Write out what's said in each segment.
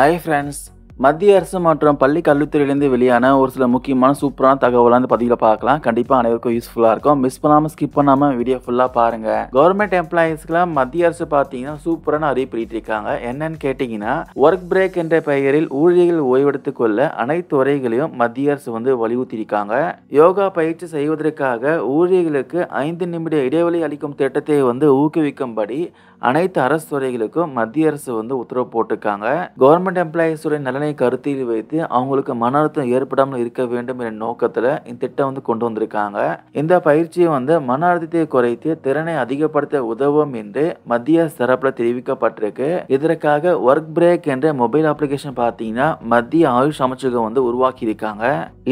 Hi friends, மத்திய அரசு மற்றும் பள்ளி கல்வித்துறையிலேருந்து வெளியான ஒரு சில முக்கியமான சூப்பரான தகவலாக இந்த பதிவில் பார்க்கலாம். கண்டிப்பாக அனைவருக்கும் யூஸ்ஃபுல்லாக இருக்கும். மிஸ் பண்ணாமல் ஸ்கிப் பண்ணாமல் வீடியோ ஃபுல்லாக பாருங்கள் கவர்மெண்ட் எம்ப்ளாயீஸ்க்குலாம் மத்திய அரசு பார்த்தீங்கன்னா சூப்பரான அறிவிப்பு இருக்காங்க. என்னன்னு கேட்டிங்கன்னா ஒர்க் பிரேக் என்ற பெயரில் ஊழியர்கள் ஓய்வெடுத்துக் கொள்ள அனைத்து துறைகளையும் மத்திய அரசு வந்து வலியுறுத்தியிருக்காங்க யோகா பயிற்சி செய்வதற்காக ஊழியர்களுக்கு ஐந்து நிமிட இடைவெளி அளிக்கும் திட்டத்தை வந்து ஊக்குவிக்கும்படி அனைத்து அரசு துறைகளுக்கும் மத்திய அரசு வந்து உத்தரவு போட்டிருக்காங்க. கவர்மெண்ட் எம்ப்ளாயீஸுடைய நலனை கருத்தில் வைத்து அவங்களுக்கு மன அழுத்தம் ஏற்படாமல் இருக்க வேண்டும் என்ற நோக்கத்தில் இந்த திட்டம் வந்து கொண்டு வந்திருக்காங்க. இந்த பயிற்சியை வந்து மன அழுத்தத்தை குறைத்து திறனை அதிகப்படுத்த உதவும் என்று மத்திய தரப்பில் தெரிவிக்கப்பட்டிருக்கு. இதற்காக ஒர்க் பிரேக் என்ற மொபைல் அப்ளிகேஷன் பார்த்தீங்கன்னா மத்திய ஆயுஷ் அமைச்சகம் வந்து உருவாக்கி இருக்காங்க.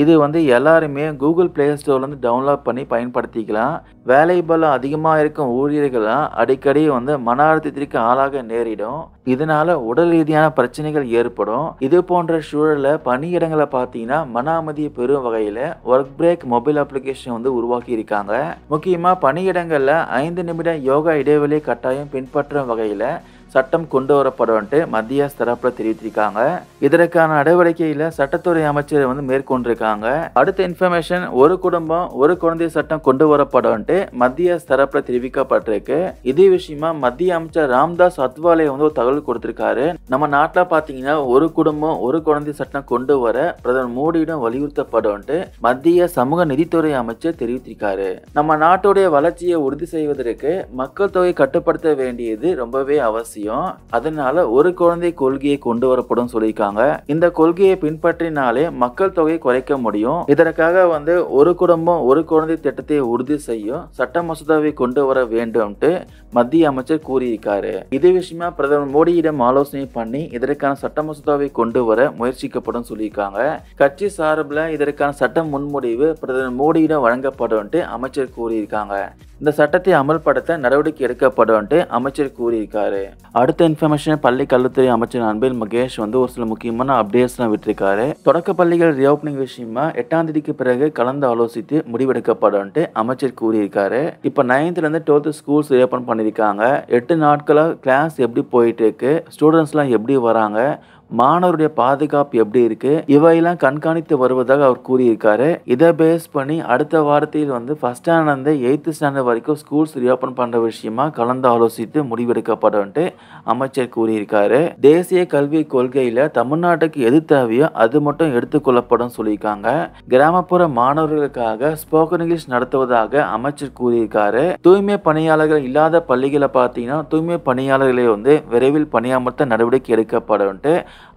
இது வந்து எல்லாருமே கூகுள் பிளே ஸ்டோர்லேருந்து டவுன்லோட் பண்ணி பயன்படுத்திக்கலாம். வேலை பலம் அதிகமாக இருக்கும் ஊழியர்கள்லாம் அடிக்கடி வந்து மன அழுத்தத்திற்கு ஆளாக நேரிடும். இதனால உடல் ரீதியான பிரச்சனைகள் ஏற்படும். இது போன்ற சூழல்ல பணியிடங்களை பார்த்தீங்கன்னா மன அமைதியை பெறும் வகையில் ஒர்க் பிரேக் மொபைல் அப்ளிகேஷன் வந்து உருவாக்கி இருக்காங்க. முக்கியமாக பணியிடங்களில் ஐந்து நிமிடம் யோகா இடைவெளி கட்டாயம் பின்பற்றும் வகையில் சட்டம் கொண்டு வரப்படும்ட்டு மத்திய தரப்புல தெரிவித்திருக்காங்க. இதற்கான நடவடிக்கையில சட்டத்துறை அமைச்சர் வந்து மேற்கொண்டிருக்காங்க. அடுத்த இன்ஃபர்மேஷன் ஒரு குடும்பம் ஒரு குழந்தை சட்டம் கொண்டு வரப்படும்ட்டு மத்திய தரப்புல தெரிவிக்கப்பட்டிருக்கு. இதே விஷயமா மத்திய அமைச்சர் ராம்தாஸ் அத்வாலே வந்து ஒரு தகவல் கொடுத்திருக்காரு. நம்ம நாட்டுல பாத்தீங்கன்னா ஒரு குடும்பம் ஒரு குழந்தை சட்டம் கொண்டு வர பிரதமர் மோடியிடம் வலியுறுத்தப்படும்ட்டு மத்திய சமூக நிதித்துறை அமைச்சர் தெரிவித்திருக்காரு. நம்ம நாட்டுடைய வளர்ச்சியை உறுதி செய்வதற்கு மக்கள் தொகை கட்டுப்படுத்த வேண்டியது ரொம்பவே அவசியம். அவசியம். அதனால ஒரு குழந்தை கொள்கையை கொண்டு வரப்படும் சொல்லியிருக்காங்க. இந்த கொள்கையை பின்பற்றினாலே மக்கள் தொகையை குறைக்க முடியும். இதற்காக வந்து ஒரு குடும்பம் ஒரு குழந்தை திட்டத்தை உறுதி செய்யும் சட்ட மசோதாவை கொண்டு வர வேண்டும்ட்டு மத்திய அமைச்சர் கூறியிருக்காரு. இது விஷயமா பிரதமர் மோடியிடம் ஆலோசனை பண்ணி இதற்கான சட்ட மசோதாவை கொண்டு வர முயற்சிக்கப்படும் சொல்லியிருக்காங்க. கட்சி சார்பில் இதற்கான சட்ட முன்முடிவு பிரதமர் மோடியிடம் வழங்கப்படும் அமைச்சர் கூறியிருக்காங்க. இந்த சட்டத்தை அமல்படுத்த நடவடிக்கை எடுக்கப்படும் அமைச்சர் கூறியிருக்காரு. அடுத்த இன்ஃபர்மேஷன் பள்ளி கல்வித்துறை அமைச்சர் அன்பில் மகேஷ் வந்து ஒரு சில முக்கியமான அப்டேட்ஸ்லாம் விட்டிருக்காரு. தொடக்க பள்ளிகள் ரீஓப்பனிங் விஷயமா எட்டாம் தேதிக்கு பிறகு கலந்து ஆலோசித்து முடிவெடுக்கப்படும் அமைச்சர் கூறியிருக்காரு. இப்போ நைன்த்ல இருந்து டுவெல்த் ஸ்கூல்ஸ் ரீஓப்பன் பண்ணியிருக்காங்க. எட்டு நாட்களாக கிளாஸ் எப்படி போயிட்டு இருக்கு? ஸ்டூடெண்ட்ஸ்லாம் எப்படி வராங்க? மாணவருடைய பாதுகாப்பு எப்படி இருக்கு? இவையெல்லாம் கண்காணித்து வருவதாக அவர் கூறியிருக்காரு. இதை பேஸ் பண்ணி அடுத்த வாரத்தில் வந்து ஃபர்ஸ்ட் ஸ்டாண்டர்ட் எயித்து ஸ்டாண்டர்ட் வரைக்கும் ஸ்கூல்ஸ் ரீஓப்பன் பண்ணுற விஷயமா கலந்து ஆலோசித்து முடிவெடுக்கப்படும் அமைச்சர் கூறியிருக்காரு. தேசிய கல்வி கொள்கையில தமிழ்நாட்டுக்கு எது தேவையோ அது மட்டும் எடுத்துக்கொள்ளப்படும் சொல்லியிருக்காங்க. கிராமப்புற மாணவர்களுக்காக ஸ்போக்கன் இங்கிலீஷ் நடத்துவதாக அமைச்சர் கூறியிருக்காரு. தூய்மை பணியாளர்கள் இல்லாத பள்ளிகளை பார்த்தீங்கன்னா தூய்மை பணியாளர்களை வந்து விரைவில் பணியமர்த்த நடவடிக்கை எடுக்கப்படும்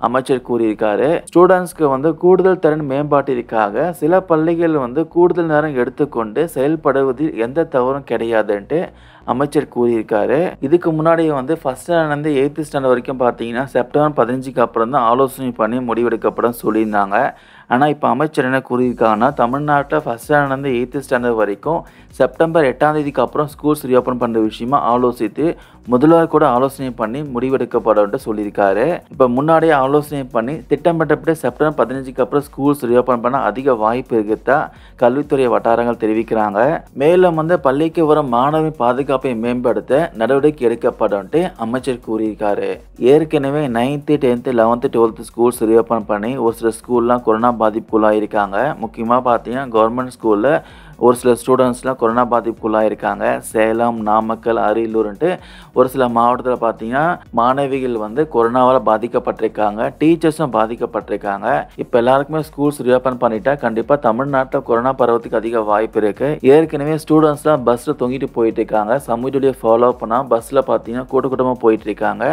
அமைச்சர் கூறியிருக்காரு. ஸ்டூடெண்ட்ஸ்க்கு வந்து கூடுதல் திறன் மேம்பாட்டிற்காக சில பள்ளிகள் வந்து கூடுதல் நேரம் எடுத்துக்கொண்டு செயல்படுவதில் எந்த தவறும் கிடையாதுன்ட்டு அமைச்சர் கூறியிருக்காரு. இதுக்கு முன்னாடி வந்து ஃபர்ஸ்ட் ஸ்டாண்டர்ட்லேருந்து எயித்து ஸ்டாண்டர்ட் வரைக்கும் பார்த்தீங்கன்னா செப்டம்பர் பதினஞ்சுக்கு அப்புறம் தான் ஆலோசனை பண்ணி முடிவெடுக்கப்படும் சொல்லியிருந்தாங்க. ஆனால் இப்போ அமைச்சர் என்ன கூறியிருக்காங்கன்னா தமிழ்நாட்டில் ஃபஸ்ட் ஸ்டாண்டர்ட்லேருந்து எயித்து ஸ்டாண்டர்ட் வரைக்கும் செப்டம்பர் எட்டாம் தேதிக்கு அப்புறம் ஸ்கூல்ஸ் ரீஓப்பன் பண்ணுற விஷயமா ஆலோசித்து முதல்வர் கூட ஆலோசனை பண்ணி முடிவெடுக்கப்படும் சொல்லியிருக்காரு. இப்போ முன்னாடியே ஆலோசனை பண்ணி திட்டமிட்டப்பட்டு செப்டம்பர் பதினஞ்சுக்கு அப்புறம் ஸ்கூல்ஸ் ரீஓப்பன் பண்ண அதிக வாய்ப்பு இருக்குதா கல்வித்துறை வட்டாரங்கள் தெரிவிக்கிறாங்க. மேலும் வந்து பள்ளிக்கு வரும் மாணவரின் பாதுகாப்பை மேம்படுத்த நடவடிக்கை எடுக்கப்படும் அமைச்சர் கூறியிருக்காரு. ஏற்கனவே ninth tenth eleventh twelfth schools reopen பண்ணி ஒரு சில ஸ்கூல்லாம் கொரோனா பாதிப்புக்குள்ளாக இருக்காங்க முக்கியமாக பார்த்தீங்கன்னா கவர்மெண்ட் ஸ்கூலில் ஒரு சில ஸ்டூடெண்ட்ஸ்லாம் கொரோனா பாதிப்புக்குள்ளாக இருக்காங்க சேலம் நாமக்கல் அரியலூர்ன்ட்டு ஒரு சில மாவட்டத்தில் பார்த்தீங்கன்னா மாணவிகள் வந்து கொரோனாவால் பாதிக்கப்பட்டிருக்காங்க. டீச்சர்ஸும் பாதிக்கப்பட்டிருக்காங்க. இப்போ எல்லாருக்குமே ஸ்கூல்ஸ் ரீஓப்பன் பண்ணிட்டா கண்டிப்பாக தமிழ்நாட்டில் கொரோனா பரவத்துக்கு அதிக வாய்ப்பு இருக்கு. ஏற்கனவே ஸ்டூடெண்ட்ஸ்லாம் பஸ்ஸில் தொங்கிட்டு போயிட்டு இருக்காங்க சமூகத்துடைய ஃபாலோ பண்ணால் பஸ்ஸில் பார்த்தீங்கன்னா கூட்ட கூட்டமாக போயிட்டு இருக்காங்க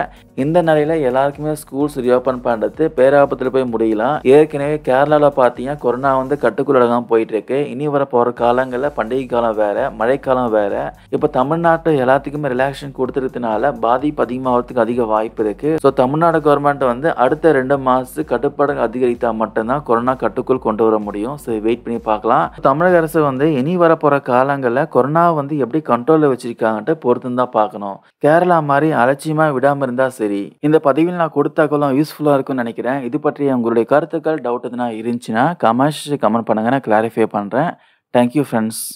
இந்த நிலையில் எல்லாருக்குமே ஸ்கூல்ஸ் ரீஓப்பன் பண்ணுறது பேராபத்தில் போய் முடியலாம். ஏற்கனவே கேரளாவில் பார்த்தீங்கன்னா கொரோனா வந்து கட்டுக்குள்ளடங்காம போயிட்டு இருக்கு இனி வர போகிற காலங்களில் பண்டிகை காலம் வேறு மழைக்காலம் வேறு இப்போ தமிழ்நாட்டில் எல்லாத்துக்குமே ரிலாக்ஸேஷன் கொடுத்துருக்கனால பாதிப்பு அதிகமாகிறதுக்கு அதிக வாய்ப்பு இருக்குது ஸோ தமிழ்நாடு கவர்மெண்ட் வந்து அடுத்த ரெண்டு மாதத்து கட்டுப்பாடு அதிகரித்தால் மட்டும்தான் கொரோனா கட்டுக்குள் கொண்டு வர முடியும். ஸோ வெயிட் பண்ணி பார்க்கலாம். தமிழக அரசு வந்து இனி வரப்போகிற காலங்களில் கொரோனா வந்து எப்படி கண்ட்ரோலில் வச்சிருக்காங்கன்ட்டு பொறுத்து தான் பார்க்கணும். கேரளா மாதிரி அலட்சியமாக விடாமல் இருந்தால் சரி. இந்த பதிவில் நான் கொடுத்த தகவலும் இருக்கும்னு நினைக்கிறேன். இது பற்றி உங்களுடைய கருத்துக்கள் டவுட் எதுனா இருந்துச்சுன்னா கமெண்ட்ஸ் கமெண்ட் பண்ணுங்க. நான் கிளாரிஃபை Thank you, friends.